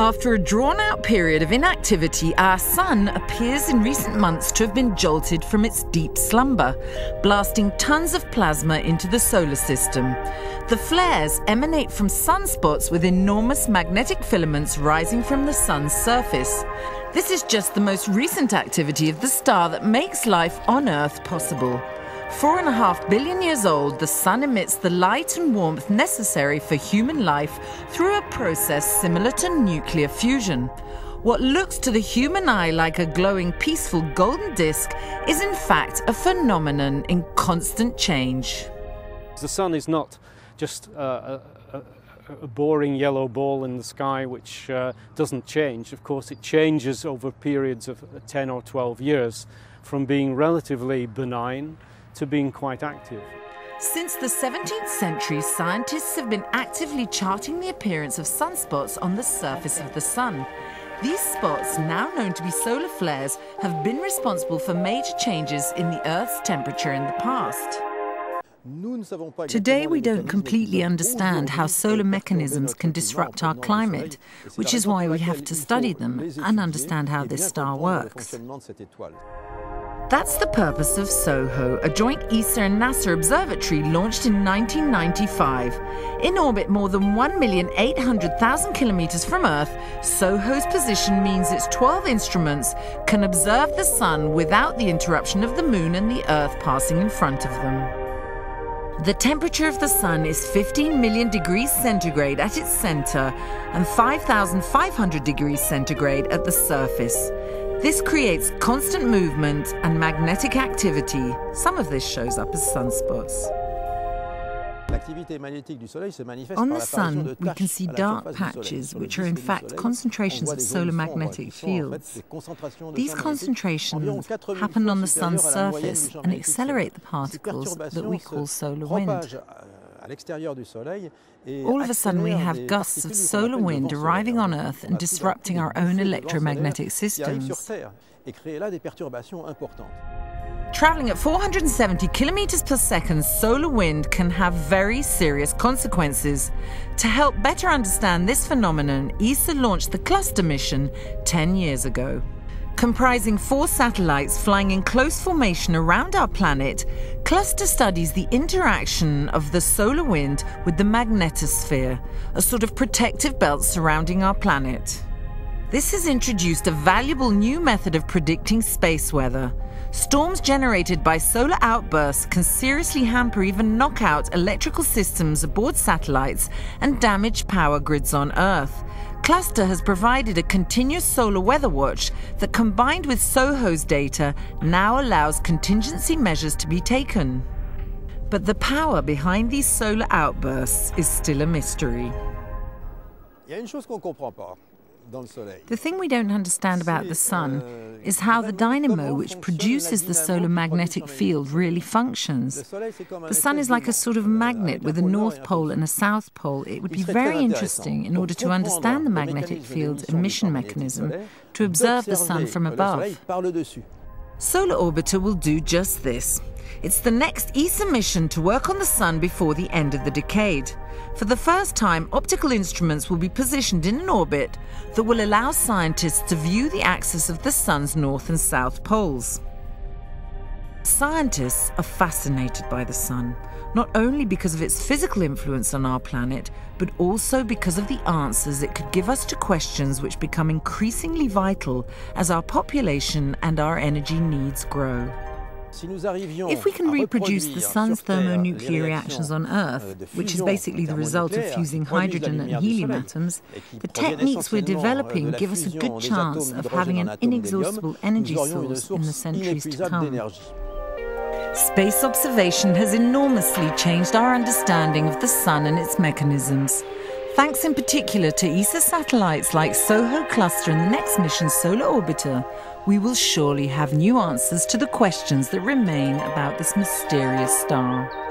After a drawn out period of inactivity, our Sun appears in recent months to have been jolted from its deep slumber, blasting tons of plasma into the solar system. The flares emanate from sunspots with enormous magnetic filaments rising from the Sun's surface. This is just the most recent activity of the star that makes life on Earth possible. Four and a half billion years old, the Sun emits the light and warmth necessary for human life through a process similar to nuclear fusion. What looks to the human eye like a glowing, peaceful golden disk is in fact a phenomenon in constant change. The Sun is not just a, a, a boring yellow ball in the sky which uh, doesn't change. Of course, it changes over periods of 10 or 12 years from being relatively benign to being quite active. Since the 17th century, scientists have been actively charting the appearance of sunspots on the surface of the Sun. These spots, now known to be solar flares, have been responsible for major changes in the Earth's temperature in the past. Today, we don't completely understand how solar mechanisms can disrupt our climate, which is why we have to study them and understand how this star works. That's the purpose of SOHO, a joint ESA and NASA observatory launched in 1995. In orbit more than 1,800,000 kilometers from Earth, SOHO's position means its 12 instruments can observe the Sun without the interruption of the Moon and the Earth passing in front of them. The temperature of the Sun is 15 million degrees centigrade at its center and 5,500 degrees centigrade at the surface. This creates constant movement and magnetic activity. Some of this shows up as sunspots. On the Sun, we can see dark patches, which are in fact concentrations of solar magnetic fields. These concentrations happen on the Sun's surface and accelerate the particles that we call solar wind. All of a sudden, we have gusts of solar wind arriving on Earth and disrupting our own electromagnetic systems. Traveling at 470 kilometers per second, solar wind can have very serious consequences. To help better understand this phenomenon, ESA launched the Cluster mission 10 years ago. Comprising four satellites flying in close formation around our planet, Cluster studies the interaction of the solar wind with the magnetosphere, a sort of protective belt surrounding our planet. This has introduced a valuable new method of predicting space weather. Storms generated by solar outbursts can seriously hamper, even knock out electrical systems aboard satellites and damage power grids on Earth. Cluster has provided a continuous solar weather watch that, combined with SOHO's data, now allows contingency measures to be taken. But the power behind these solar outbursts is still a mystery. The thing we don't understand about the Sun is how the dynamo which produces the solar magnetic field really functions. The Sun is like a sort of magnet with a north pole and a south pole. It would be very interesting, in order to understand the magnetic field's emission mechanism, to observe the Sun from above. Solar Orbiter will do just this. It's the next ESA mission to work on the Sun before the end of the decade. For the first time, optical instruments will be positioned in an orbit that will allow scientists to view the axis of the Sun's north and south poles. Scientists are fascinated by the Sun, not only because of its physical influence on our planet, but also because of the answers it could give us to questions which become increasingly vital as our population and our energy needs grow. If we can reproduce the sun's thermonuclear reactions on Earth, which is basically the result of fusing hydrogen and helium atoms, the techniques we're developing give us a good chance of having an inexhaustible energy source in the centuries to come. Space observation has enormously changed our understanding of the Sun and its mechanisms. Thanks in particular to ESA satellites like SOHO Cluster and the next mission Solar Orbiter, we will surely have new answers to the questions that remain about this mysterious star.